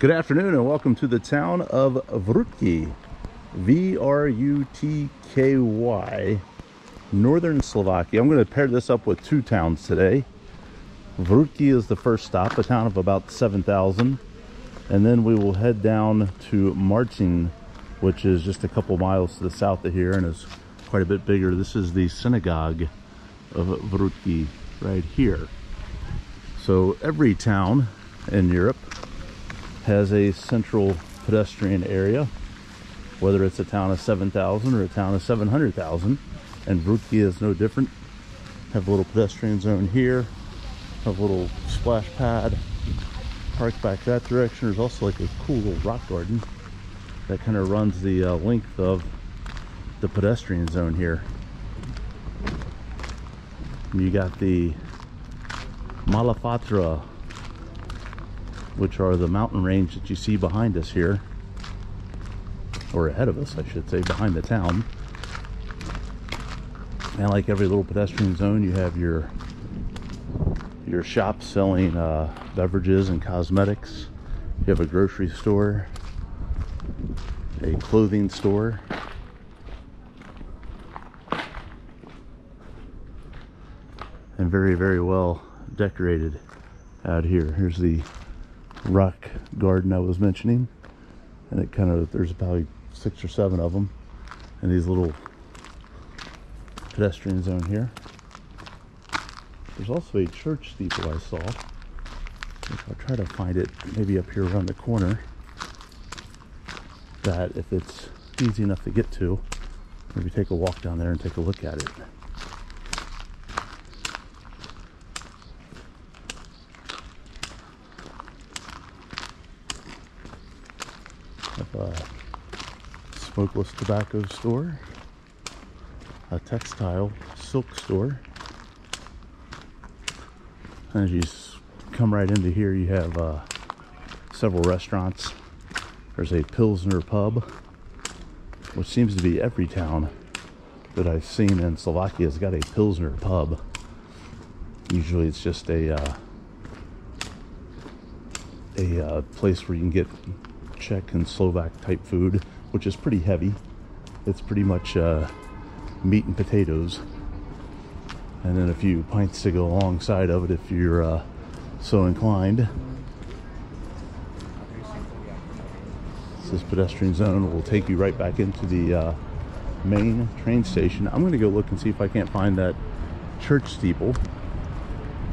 Good afternoon and welcome to the town of Vrutky, V-R-U-T-K-Y, northern Slovakia. I'm going to pair this up with two towns today. Vrutky is the first stop, a town of about 7,000. And then we will head down to Martin, which is just a couple miles to the south of here and is quite a bit bigger. This is the synagogue of Vrutky right here. So every town in Europe has a central pedestrian area, whether it's a town of 7,000 or a town of 700,000. And Vrutky is no different. Have a little pedestrian zone here, have a little splash pad, park back that direction. There's also like a cool little rock garden that kind of runs the uh, length of the pedestrian zone here. You got the Malafatra which are the mountain range that you see behind us here or ahead of us I should say behind the town. And like every little pedestrian zone you have your your shop selling uh, beverages and cosmetics. You have a grocery store a clothing store. And very very well decorated out here. Here's the rock garden I was mentioning. And it kind of, there's probably six or seven of them. And these little pedestrian zone here. There's also a church steeple I saw. I'll try to find it maybe up here around the corner. That if it's easy enough to get to, maybe take a walk down there and take a look at it. a smokeless tobacco store, a textile silk store. As you come right into here, you have uh, several restaurants. There's a Pilsner pub, which seems to be every town that I've seen in Slovakia has got a Pilsner pub. Usually it's just a uh, a uh, place where you can get Czech and Slovak type food, which is pretty heavy. It's pretty much uh, meat and potatoes. And then a few pints to go alongside of it if you're uh, so inclined. This pedestrian zone will take you right back into the uh, main train station. I'm going to go look and see if I can't find that church steeple.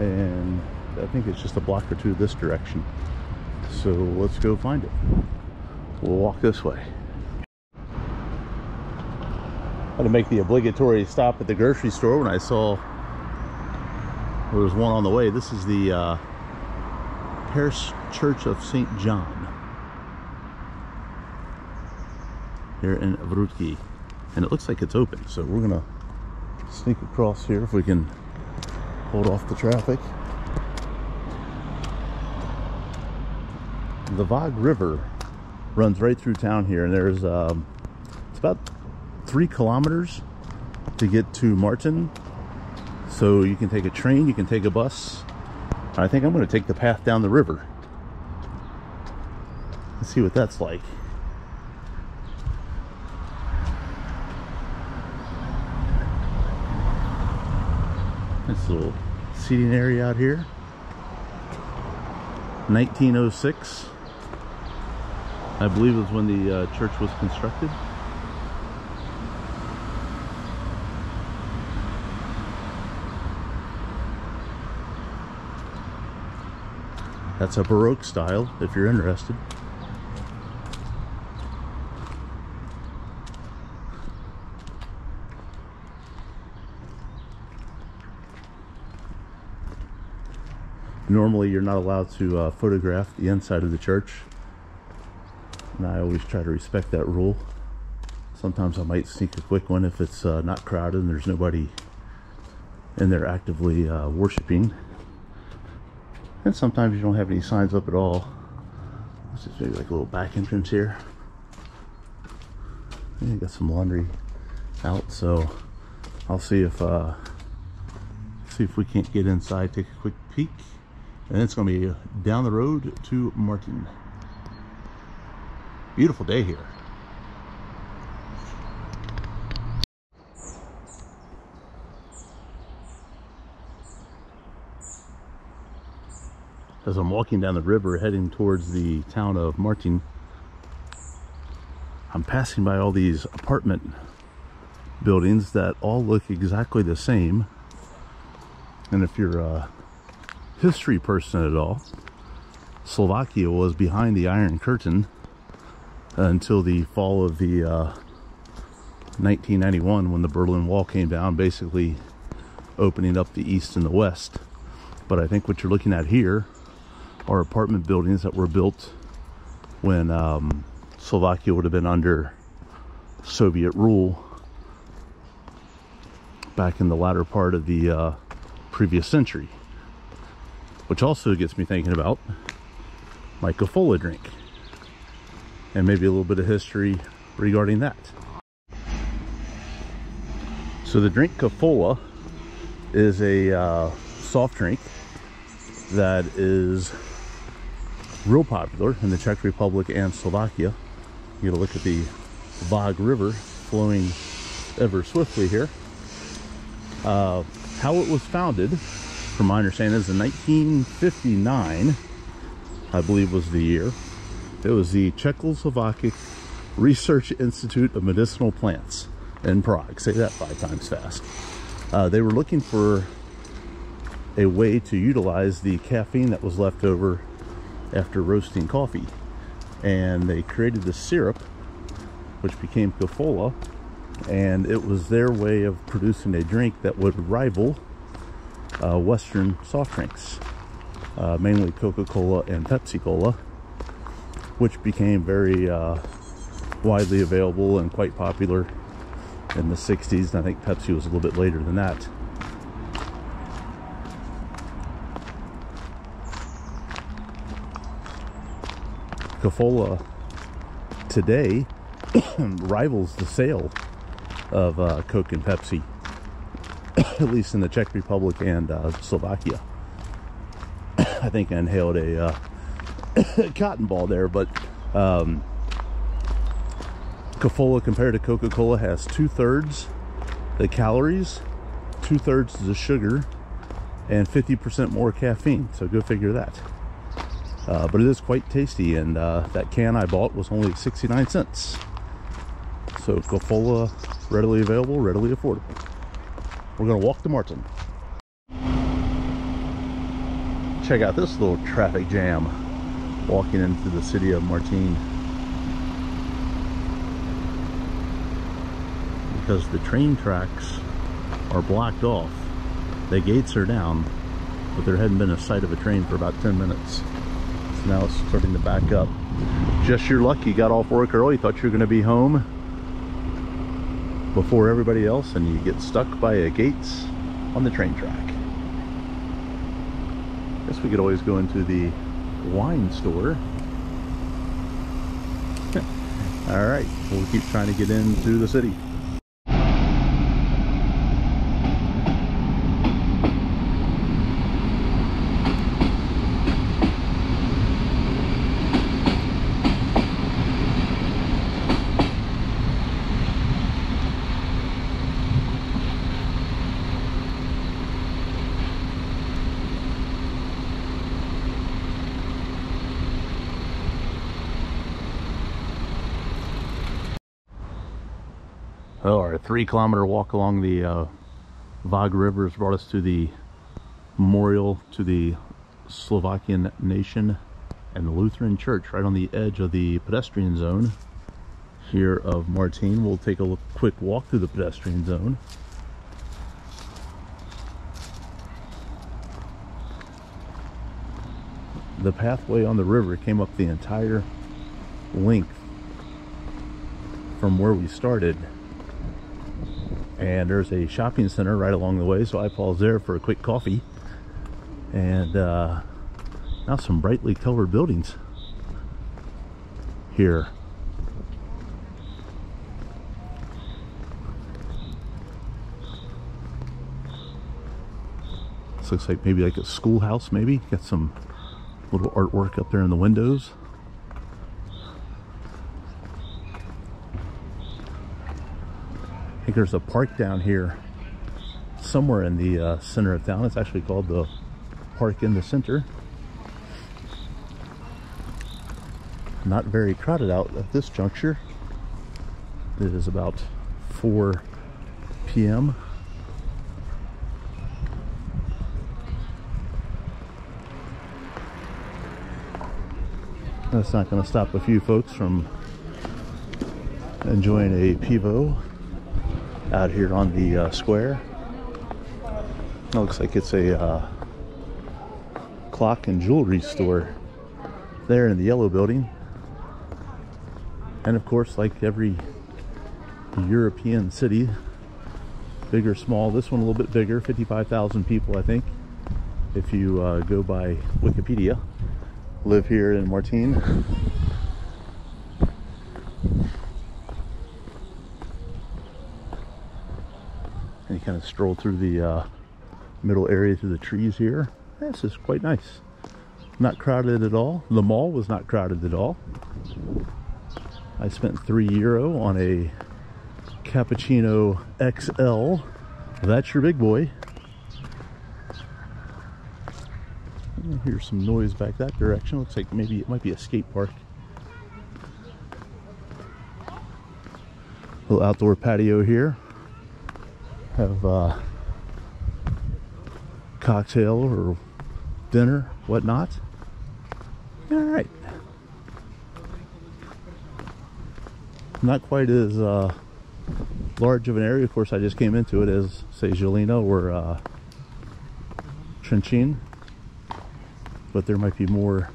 And I think it's just a block or two this direction. So let's go find it. We'll walk this way. I had to make the obligatory stop at the grocery store when I saw there was one on the way. This is the uh, Parish Church of St. John here in Vrutky. And it looks like it's open, so we're gonna sneak across here if we can hold off the traffic. The Vag River runs right through town here and there's um, it's about three kilometers to get to Martin. So you can take a train you can take a bus. I think I'm going to take the path down the river. Let's see what that's like. Nice little seating area out here. 1906 I believe was when the uh, church was constructed. That's a Baroque style, if you're interested. Normally you're not allowed to uh, photograph the inside of the church and I always try to respect that rule. Sometimes I might sneak a quick one if it's uh, not crowded and there's nobody in there actively uh, worshiping. And sometimes you don't have any signs up at all. This is maybe like a little back entrance here. Yeah, got some laundry out, so I'll see if uh, see if we can't get inside, take a quick peek. And it's gonna be down the road to Martin. Beautiful day here. As I'm walking down the river heading towards the town of Martin, I'm passing by all these apartment buildings that all look exactly the same. And if you're a history person at all, Slovakia was behind the Iron Curtain until the fall of the uh, 1991 when the Berlin Wall came down, basically opening up the east and the west. But I think what you're looking at here are apartment buildings that were built when um, Slovakia would have been under Soviet rule back in the latter part of the uh, previous century. Which also gets me thinking about my Kofola drink and maybe a little bit of history regarding that. So the drink Kofola is a uh, soft drink that is real popular in the Czech Republic and Slovakia. You get a look at the Vag River flowing ever swiftly here. Uh, how it was founded, from my understanding, is in 1959, I believe was the year. It was the Czechoslovakian Research Institute of Medicinal Plants in Prague. Say that five times fast. Uh, they were looking for a way to utilize the caffeine that was left over after roasting coffee. And they created the syrup, which became Kofola, and it was their way of producing a drink that would rival uh, Western soft drinks, uh, mainly Coca-Cola and Pepsi-Cola, which became very uh, widely available and quite popular in the 60s. And I think Pepsi was a little bit later than that. Kofola today rivals the sale of uh, Coke and Pepsi, at least in the Czech Republic and uh, Slovakia. I think I inhaled a uh, cotton ball there, but um, Kofola compared to Coca-Cola has two-thirds the calories, two-thirds the sugar, and 50% more caffeine. So go figure that. Uh, but it is quite tasty, and uh, that can I bought was only 69 cents. So Kofola, readily available, readily affordable. We're gonna walk to Martin. Check out this little traffic jam walking into the city of Martin. Because the train tracks are blocked off. The gates are down, but there hadn't been a sight of a train for about 10 minutes now it's starting to back up. Just your luck, you got off work early, thought you were going to be home before everybody else, and you get stuck by a gates on the train track. Guess we could always go into the wine store. All right, we'll keep trying to get into the city. Our three kilometer walk along the uh, Vag River has brought us to the memorial to the Slovakian nation and the Lutheran church right on the edge of the pedestrian zone here of Martin. We'll take a look, quick walk through the pedestrian zone. The pathway on the river came up the entire length from where we started and there's a shopping center right along the way so I pause there for a quick coffee. And uh, now some brightly colored buildings here. This looks like maybe like a schoolhouse maybe. Got some little artwork up there in the windows think there's a park down here somewhere in the uh, center of town. It's actually called the Park in the Center. Not very crowded out at this juncture. It is about 4 p.m. That's not going to stop a few folks from enjoying a Pivo out here on the uh, square. It looks like it's a uh, clock and jewelry store there in the yellow building. And of course, like every European city, big or small, this one a little bit bigger, 55,000 people, I think, if you uh, go by Wikipedia, live here in Martine. Kind of stroll through the uh, middle area through the trees here. This is quite nice. Not crowded at all. The mall was not crowded at all. I spent three euro on a cappuccino XL. That's your big boy. Here's some noise back that direction. Looks like maybe it might be a skate park. Little outdoor patio here. Have uh, cocktail or dinner, whatnot. All right. Not quite as uh, large of an area. Of course, I just came into it as, say, Gelino or uh. But there might be more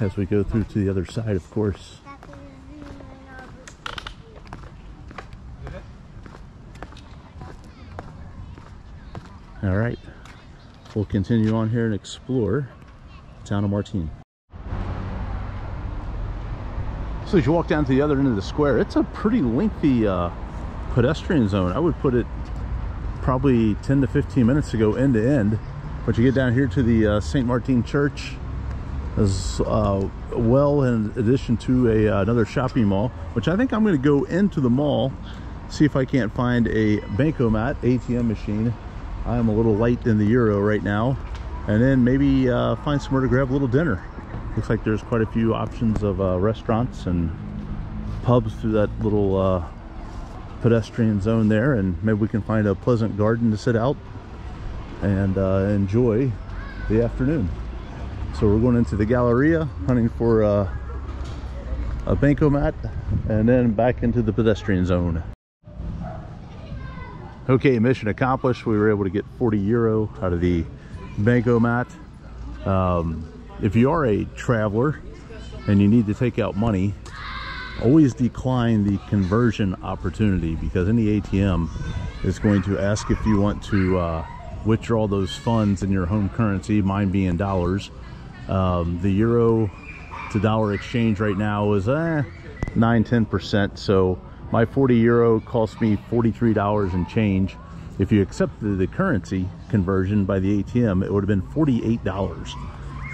as we go through to the other side, of course. All right, we'll continue on here and explore the town of Martine. So as you walk down to the other end of the square, it's a pretty lengthy uh, pedestrian zone. I would put it probably 10 to 15 minutes to go end to end. But you get down here to the uh, St. Martin Church as uh, well in addition to a, uh, another shopping mall, which I think I'm going to go into the mall, see if I can't find a Bankomat ATM machine I am a little light in the euro right now. And then maybe uh, find somewhere to grab a little dinner. Looks like there's quite a few options of uh, restaurants and pubs through that little uh, pedestrian zone there. And maybe we can find a pleasant garden to sit out and uh, enjoy the afternoon. So we're going into the Galleria, hunting for uh, a bankomat, and then back into the pedestrian zone. Okay, mission accomplished. We were able to get 40 euro out of the Bankomat. Um, if you are a traveler and you need to take out money, always decline the conversion opportunity because any ATM is going to ask if you want to uh, withdraw those funds in your home currency, mine being dollars. Um, the euro to dollar exchange right now is eh, 9 10%. So my 40 euro cost me $43 and change. If you accepted the currency conversion by the ATM, it would have been $48.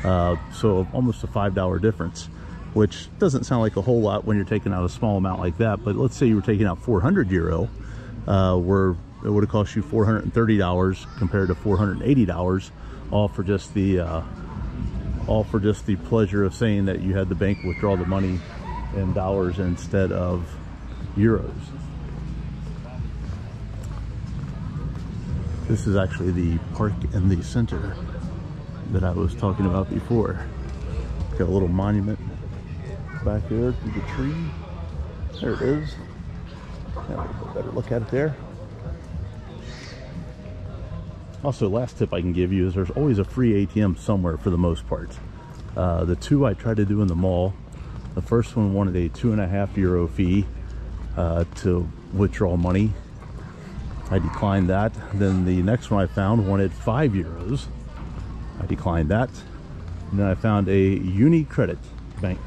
Uh, so almost a $5 difference, which doesn't sound like a whole lot when you're taking out a small amount like that. But let's say you were taking out 400 euro, uh, where it would have cost you $430 compared to $480, all for just the uh, all for just the pleasure of saying that you had the bank withdraw the money in dollars instead of euros. This is actually the park in the center that I was talking about before. Got a little monument back there through the tree. There it is. Got a better look at it there. Also, last tip I can give you is there's always a free ATM somewhere for the most part. Uh, the two I tried to do in the mall, the first one wanted a two and a half euro fee uh, to withdraw money. I declined that. Then the next one I found wanted five euros. I declined that. And then I found a UniCredit bank.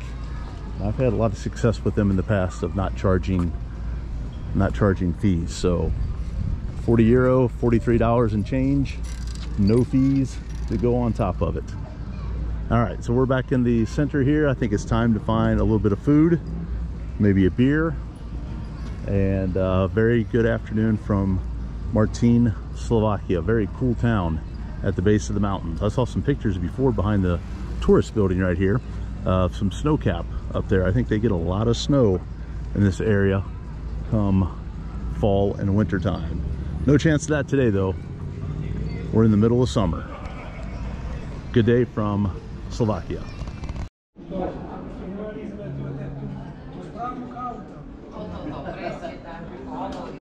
I've had a lot of success with them in the past of not charging not charging fees. So 40 euro, $43 and change, no fees to go on top of it. All right, so we're back in the center here. I think it's time to find a little bit of food, maybe a beer, And uh, very good afternoon from Martin, Slovakia. Very cool town at the base of the mountains. I saw some pictures before behind the tourist building right here of some snow cap up there. I think they get a lot of snow in this area come fall and winter time. No chance of that today though. We're in the middle of summer. Good day from Slovakia.